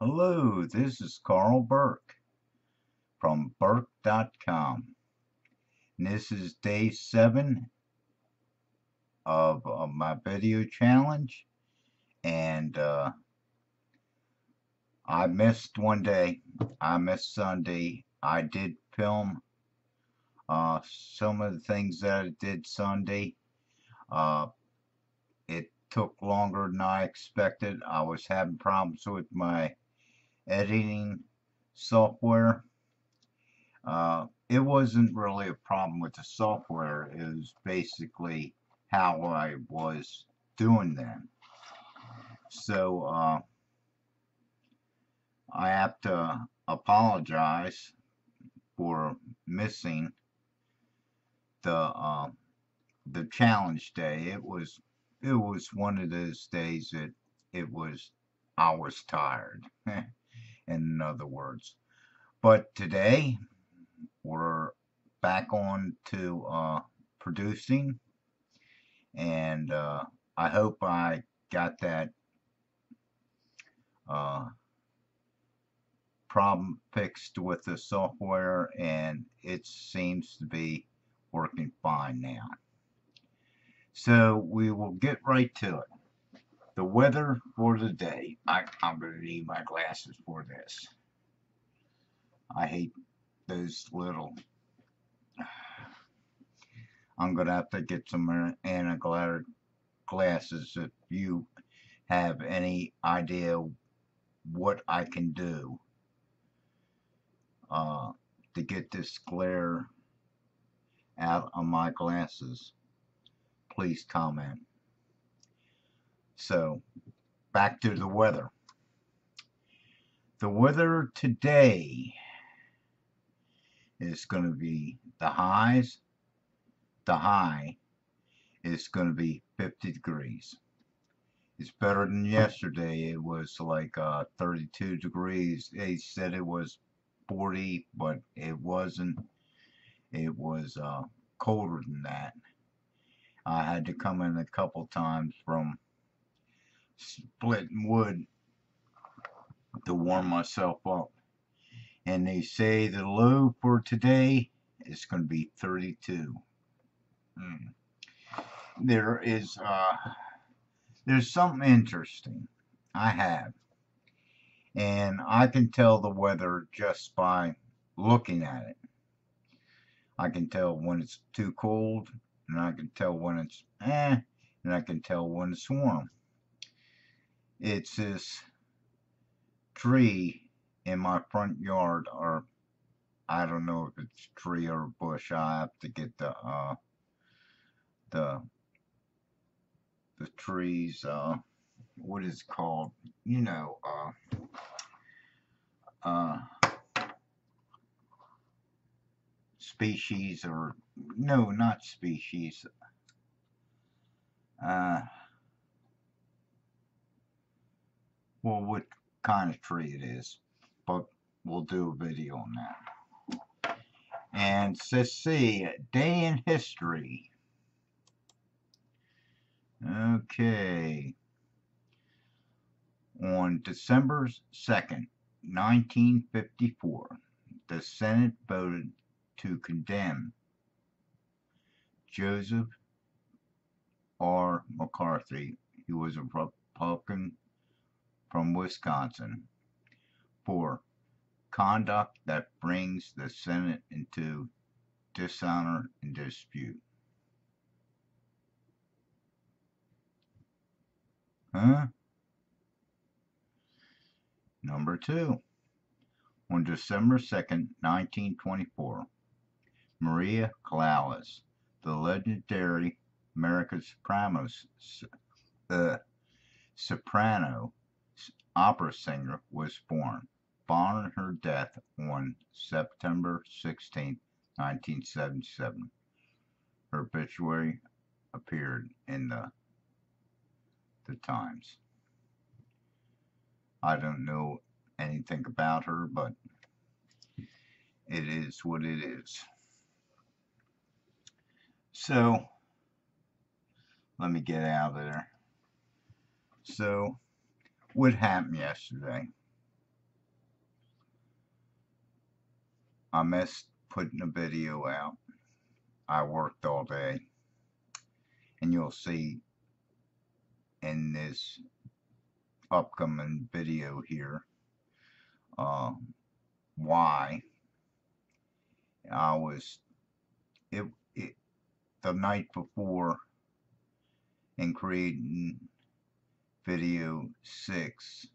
Hello, this is Carl Burke from Burke.com. This is day seven of, of my video challenge. And uh, I missed one day. I missed Sunday. I did film uh, some of the things that I did Sunday. Uh, it took longer than I expected. I was having problems with my editing software. Uh, it wasn't really a problem with the software. It was basically how I was doing them. So uh, I have to apologize for missing the uh, the challenge day. It was it was one of those days that it was I was tired. in other words. But today we're back on to uh, producing, and uh, I hope I got that uh, problem fixed with the software, and it seems to be working fine now. So we will get right to it. The weather for the day. I, I'm going to need my glasses for this. I hate those little... I'm going to have to get some anti-glare glasses if you have any idea what I can do uh, to get this glare out of my glasses. Please comment. So, back to the weather. The weather today is going to be the highs. The high is going to be 50 degrees. It's better than yesterday. It was like uh, 32 degrees. They said it was 40, but it wasn't. It was uh, colder than that. I had to come in a couple times from splitting wood to warm myself up. And they say the low for today is going to be 32. Hmm. There is, uh, there's something interesting I have. And I can tell the weather just by looking at it. I can tell when it's too cold, and I can tell when it's eh, and I can tell when it's warm it's this tree in my front yard or I don't know if it's tree or bush I have to get the uh the the trees uh what is called? You know uh uh species or no not species uh well what kind of tree it is but we'll do a video on that. And let's see day in history. Okay. On December 2nd 1954 the Senate voted to condemn Joseph R. McCarthy. Who was a Republican from Wisconsin for conduct that brings the Senate into dishonor and dispute. Huh? Number two. On December 2nd, 1924, Maria Callas, the legendary American sopranos, uh, soprano opera singer, was born. Following her death on September 16, 1977, her obituary appeared in the the Times. I don't know anything about her, but it is what it is. So, let me get out of there. So, what happened yesterday. I missed putting a video out. I worked all day. And you'll see in this upcoming video here uh, why I was it, it the night before in creating video 6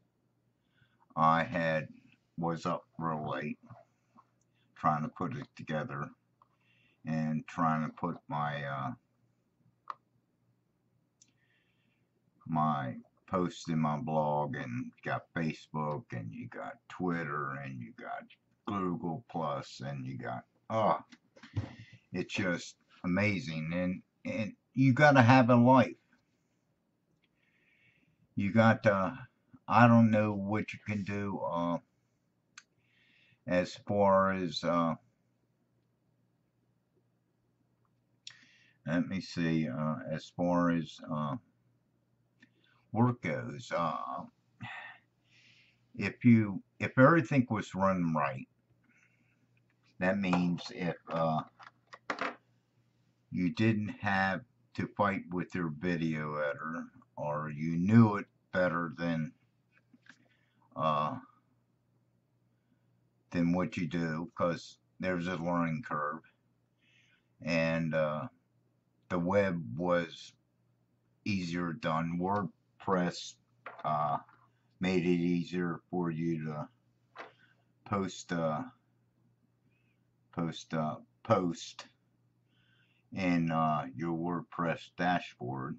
I had was up real late trying to put it together and trying to put my uh, my post in my blog and got Facebook and you got Twitter and you got Google Plus and you got oh it's just amazing. And and you got to have a life you got uh I don't know what you can do uh as far as uh let me see uh as far as uh work goes uh if you if everything was run right that means if you didn't have to fight with your video editor or you knew it better than uh, than what you do because there's a learning curve. And uh, the web was easier done. WordPress uh, made it easier for you to post uh, post uh, post in uh, your WordPress dashboard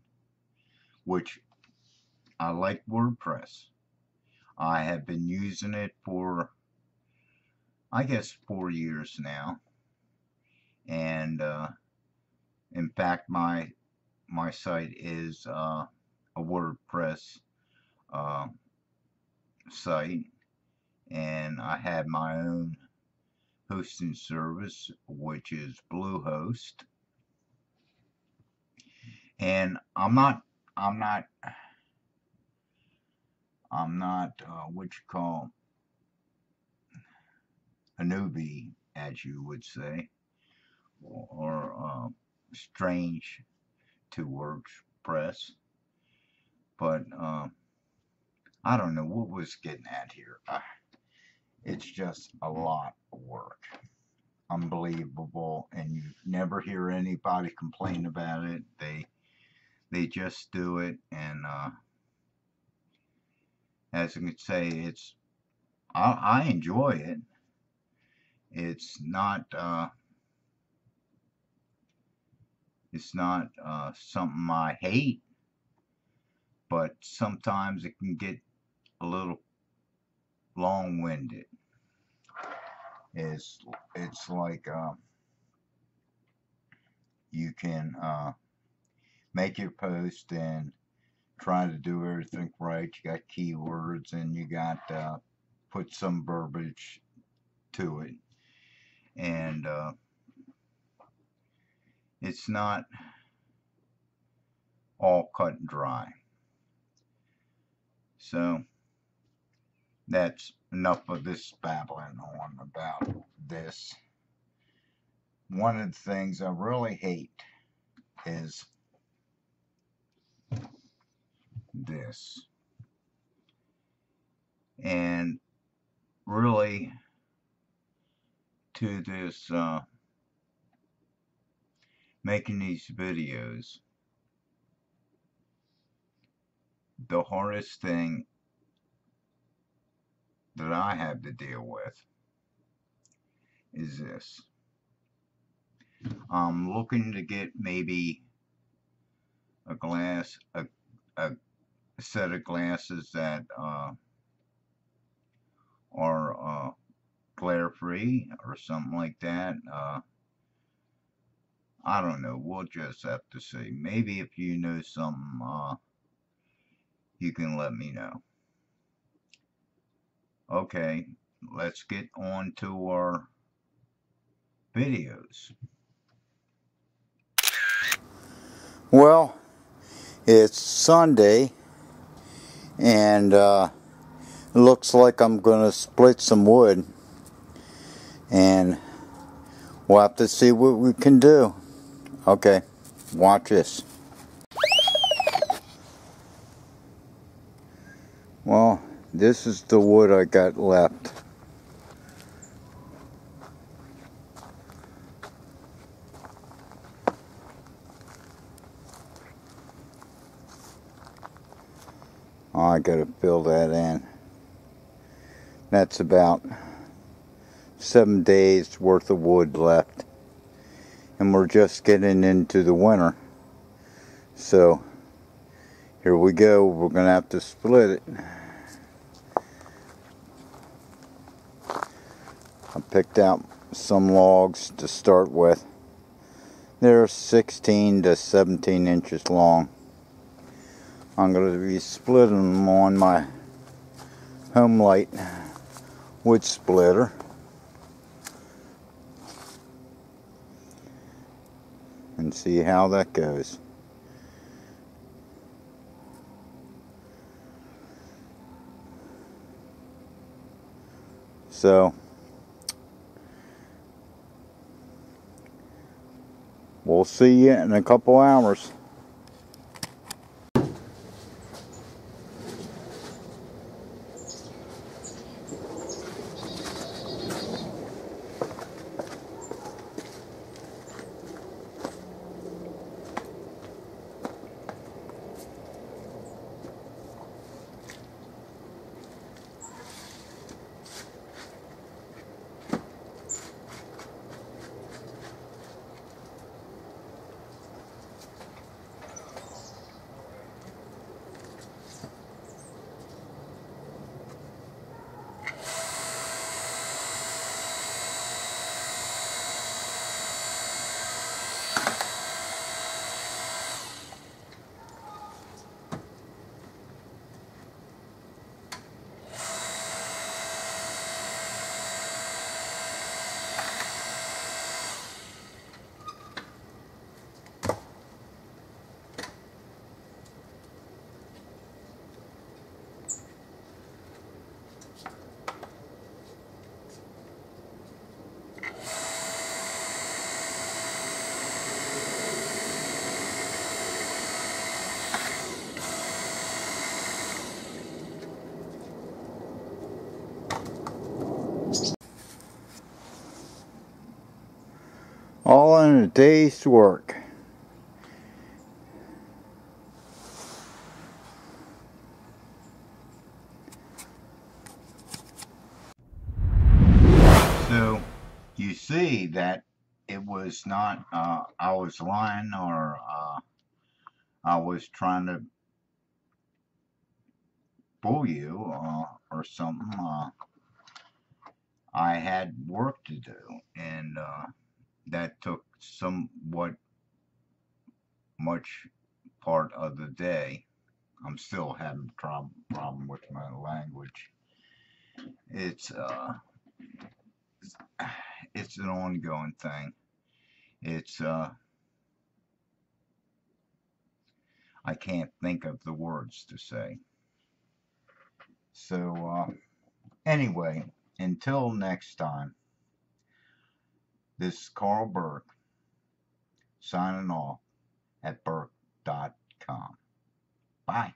which I like WordPress. I have been using it for, I guess, four years now. And, uh, in fact, my, my site is, uh, a WordPress, uh, site. And I have my own hosting service, which is Bluehost. And I'm not, I'm not, I'm not uh, what you call a newbie, as you would say, or, uh, strange to WordPress. But uh, I don't know what was getting at here. It's just a lot of work. Unbelievable, and you never hear anybody complain about it. They they just do it, and uh, as I can say, it's I, I enjoy it. It's not uh, it's not uh, something I hate, but sometimes it can get a little long-winded. It's it's like uh, you can uh, make your post and trying to do everything right. You got keywords and you got uh, put some verbiage to it. And uh, it's not all cut and dry. So that's enough of this babbling on about this. One of the things I really hate is this. And really, to this, uh, making these videos, the hardest thing that I have to deal with is this. I'm looking to get maybe a glass, a, a set of glasses that uh, are uh, glare free or something like that. Uh, I don't know. We'll just have to see. Maybe if you know something, uh, you can let me know. Okay, let's get on to our videos. Well, it's Sunday and uh, looks like I'm going to split some wood And we'll have to see what we can do. Okay, watch this. Well, this is the wood I got left. Oh, I gotta fill that in. That's about seven days worth of wood left. And we're just getting into the winter. So, here we go. We're gonna have to split it. I picked out some logs to start with. They're 16 to 17 inches long. I'm going to be splitting them on my Homelite wood splitter. And see how that goes. So, we'll see you in a couple hours. All in a day's work. So you see that it was not uh, I was lying or uh, I was trying to fool you uh, or something. Uh, I had work to do and uh, that took somewhat much part of the day. I'm still having a problem with my language. It's uh, it's an ongoing thing. It's uh, I can't think of the words to say. So uh, anyway, until next time. This is Carl Burke signing off at burke.com. Bye.